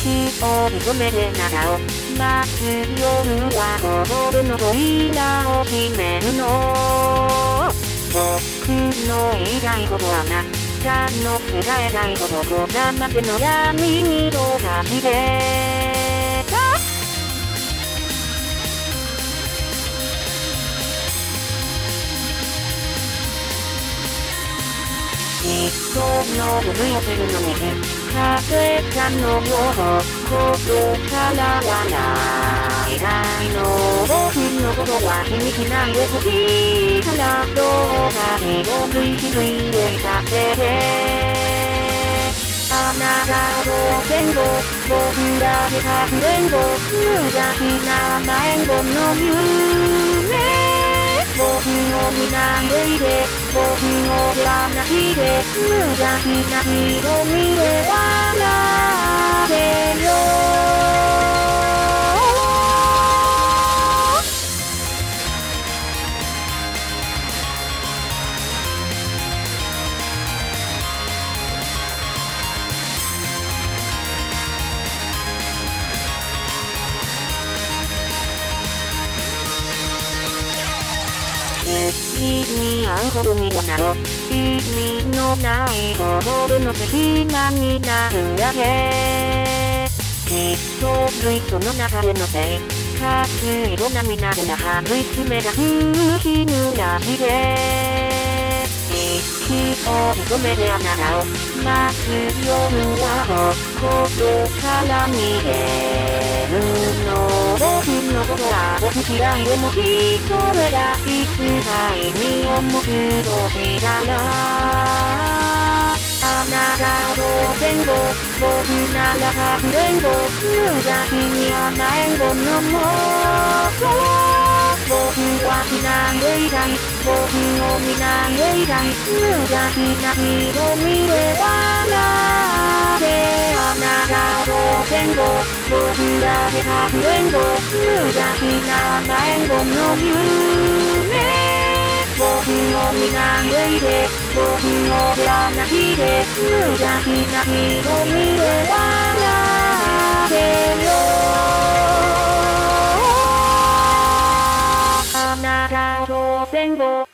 息を認めて中を待つ夜は心の扉を閉めるの僕の言いたいことはなたの伝えたいことこだまての闇に溶かして1頭の産よせるのにかせちゃんのようことからはないがいの僕のことは気にしないでほしいからどうか手を食いしづいでさせてあなたの天国僕だけかくれんぼ無邪気になまえの言なんでいれ僕を知らないで無邪気な色見で笑って意味合うほどにはなろう意味のない。ゴールの隙間になるだけきっとずっとの中でのせい。かつい。ろ涙でなは追い。詰めが空気ぬらして息を潜めてあなたを待つ夜は心から逃げるの僕のことは僕嫌いでもきっとれがいつか意味を持つとしたらあなたと戦後僕ならかくれんぼ無邪気に甘えんぼのもと僕は見ないいたい僕を見ないいたい無邪気な瞳で笑ってあなたと戦後僕らでかくれんぼ無邪気な甘えんぼの夢僕を見ないで僕を知らないで無邪気な瞳で笑っなたと戦後